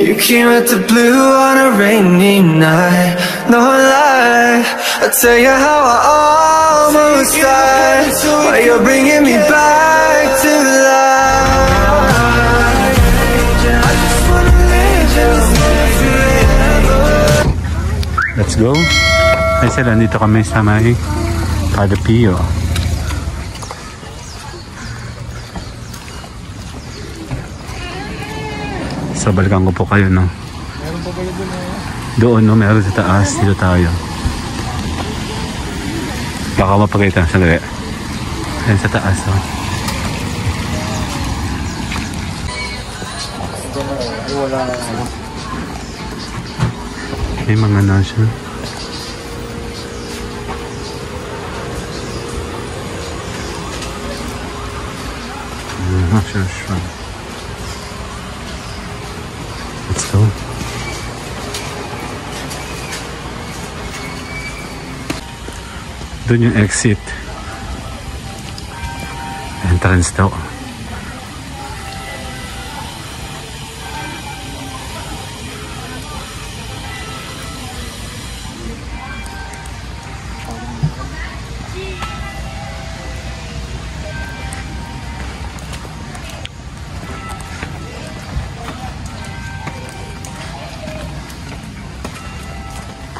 You came out the blue on a rainy night No lie I'll tell you how I almost died Why you're bringing me back to life I just wanna live, just live forever Let's go. Ay sila, dito kami sa may Padre Pio. So, balikan ko po kayo, no? Meron pa pala doon eh. Doon, no? Meron sa taas. Dito tayo. Baka mapakita. Sandali. Ayan sa taas, oh. Eh. Ay, wala na. May mga na siya. Ah, sure, sure. Let's go. Doon yung exit. Entrance daw.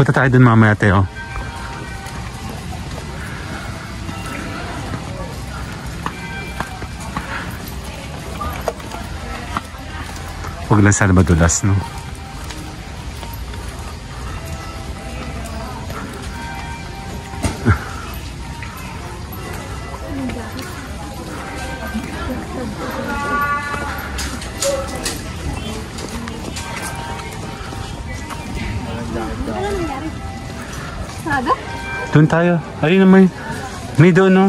Punta tayo dun mamaya, Teo. Huwag lang sana madulas, no? Tayo. Ayun naman. May doon, no?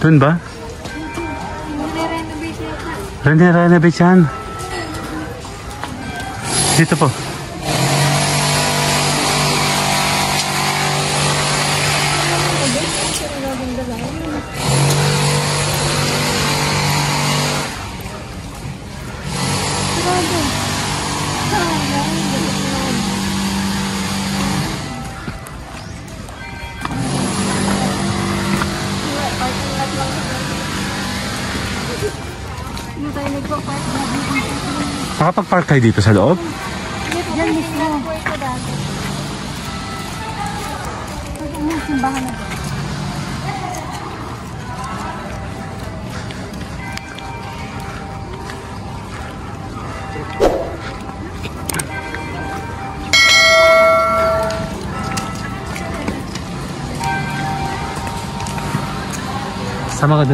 Doon ba? Nire-renovate yata. Rene, renovate yan. Dito po. Makapag-park kayo dito sa loob? Diyan mismo. Simbahan na. Sama ka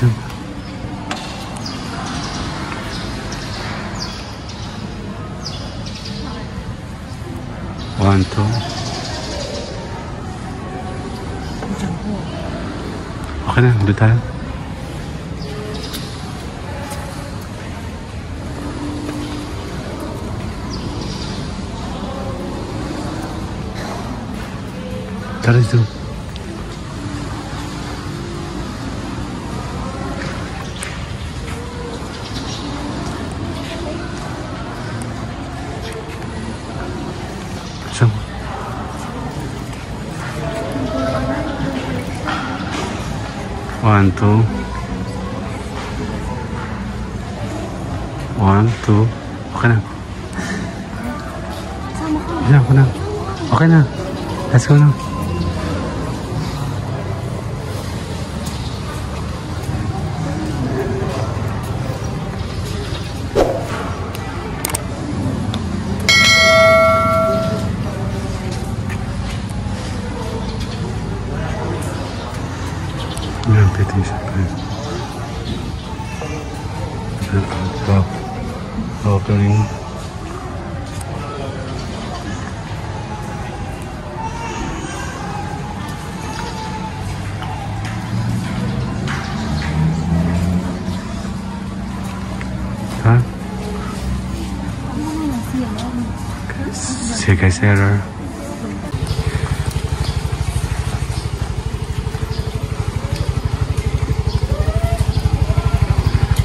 ちゃうんだワント Okay na, doon tayo. Tara, doon. One, two. One, two. Okay na. Sama ko. Ako na. Okay na. Let's go na. Yan, petition. Stop. Opening. Ha? Ano na siya? Sige, sir.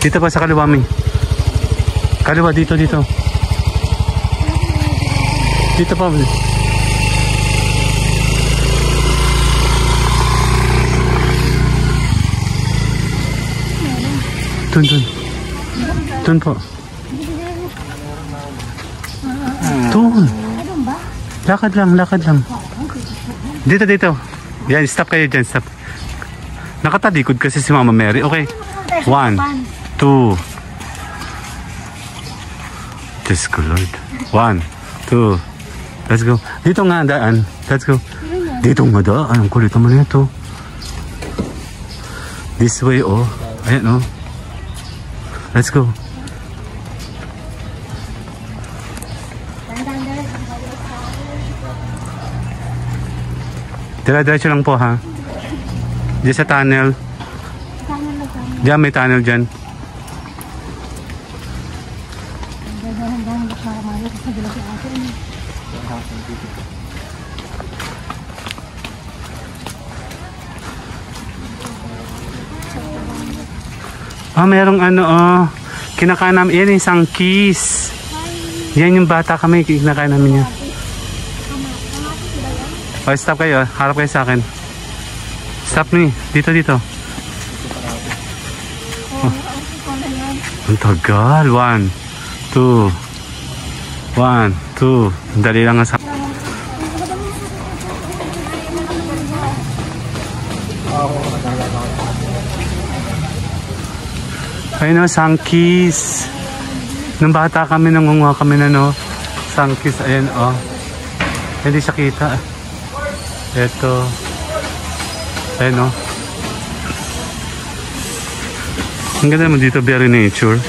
Dito pa sa kaliwa, mi. Kaliwa, dito, dito. Dito pa. Dun, dun. Dun po. Dun. Lakad lang, lakad lang. Dito, dito. Yan, stop kayo dyan, stop. Nakatalikod kasi si Mama Mary. Okay. One, two. Diyos ko, Lord. One, two. Let's go. Dito nga ang daan. Let's go. Dito nga daan. Ang kulit naman ito. This way, oh. Ayan, oh. Let's go. Dire-diretso lang po, ha? Diyan sa tunnel. Diyan, may tunnel dyan. Ah, merong ano, oh. Kinakain namin. Yan isang kiss. Yan yung bata kami. Kinakain namin yan. Oh, stop kayo. Harap kayo sa akin. Stop ni. Dito, dito. Oh. Ang tagal. One, two. One, two. Ang Dali lang nga sa... Ayun o, sangkis. Nung bata kami, nangunguha kami na no. Sangkis, ayan o. Hindi siya kita. Ito. Ayan o. Ang ganda naman dito, very nature.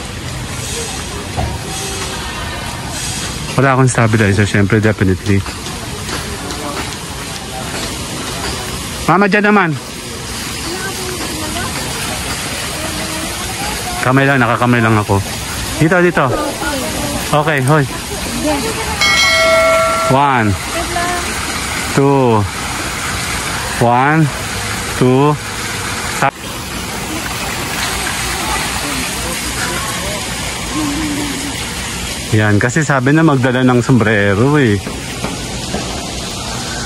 Wala akong stabilizer, syempre, definitely. Mama, dyan naman. Kamay lang, nakakamay lang ako. Dito, dito. Okay, hoy. One. Two. One. Two. Yan, kasi sabi na magdala ng sombrero eh.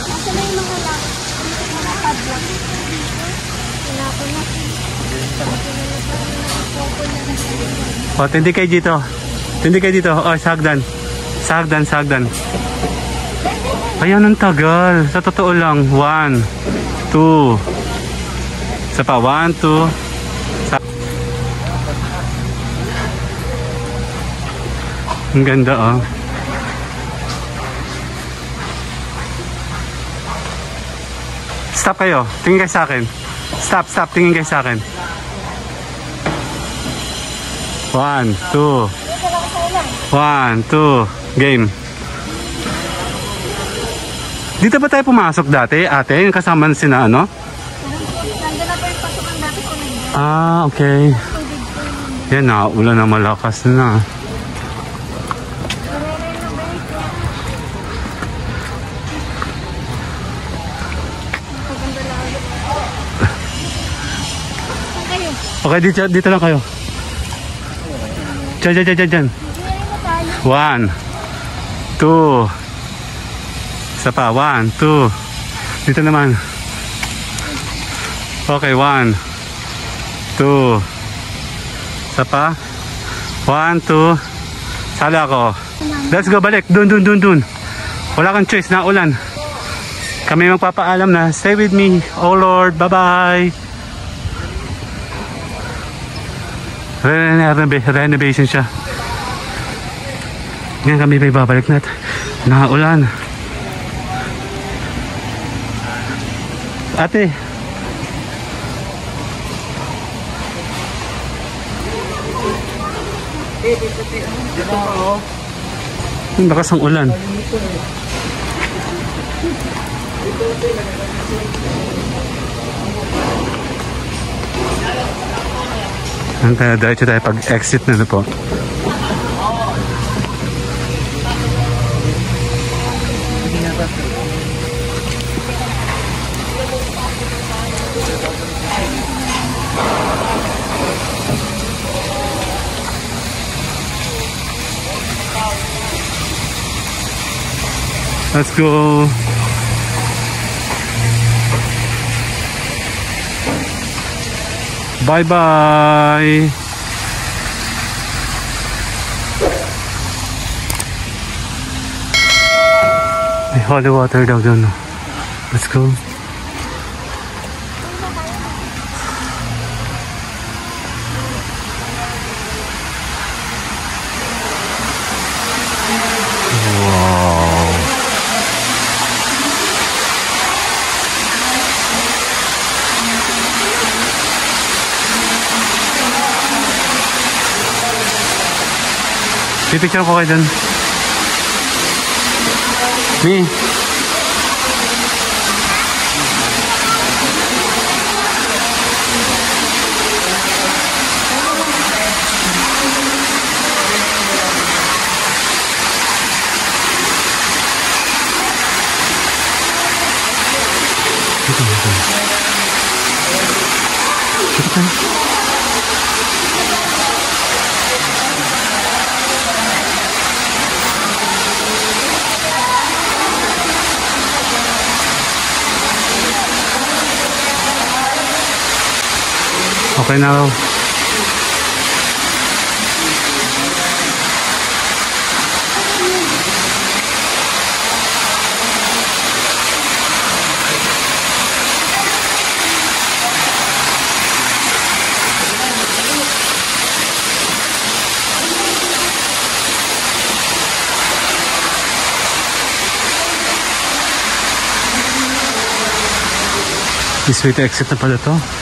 Asa na yung mga lak? Mga padlock? Wala ko na. O, tindi kayo dito. Tindi kayo dito. O, sagdan. Sagdan, sagdan. Ayan, ang tagal. Sa totoo lang. One, two. Isa pa. One, two. Sa- ang ganda, oh. Stop kayo. Tingin kayo sa akin. Stop, stop. Tingin kayo sa akin. One, two. One, two. Game. Dito ba tayo pumasok dati, ate? Yung kasama na sina ano? Nandun na yung dati nandiyan. Ah, okay. Yan na, ulan na malakas na. Okay, dito, dito lang kayo. Diyan, diyan, diyan, diyan. One, two. Isa pa, one, two. Dito naman. Okay, one, two. Isa pa. One, two. Sala ako. Let's go, balik. Dun, dun, dun, dun. Wala kang choice na ulan. Kami magpapaalam na, stay with me. Oh Lord, bye-bye. Renov- renovation siya. Ngayon kami may babalik na Nakaulan. Ate. Ang lakas ang ulan. Ang tayo, diretso tayo na na po. Let's go. Bye bye. May holy water doon. no? Let's go. Pipicture ko kayo dun. Mi. Okay na raw. Way to exit na pala to.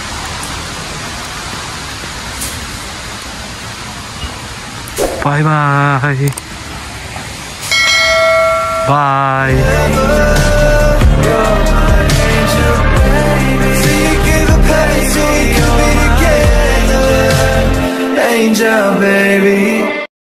Bye bye. Bye. angel, baby.